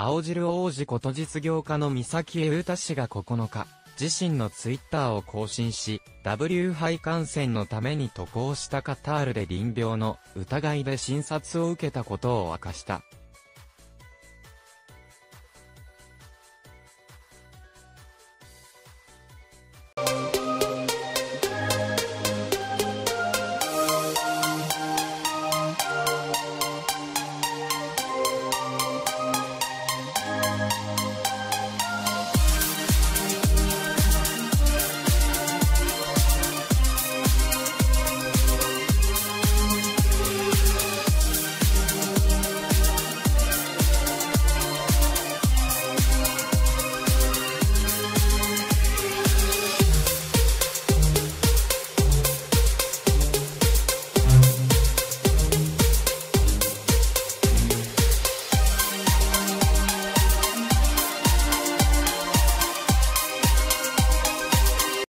青汁王子こと実業家の三崎優太氏が9日、自身のツイッターを更新し、W 肺感染のために渡航したカタールで臨病の疑いで診察を受けたことを明かした。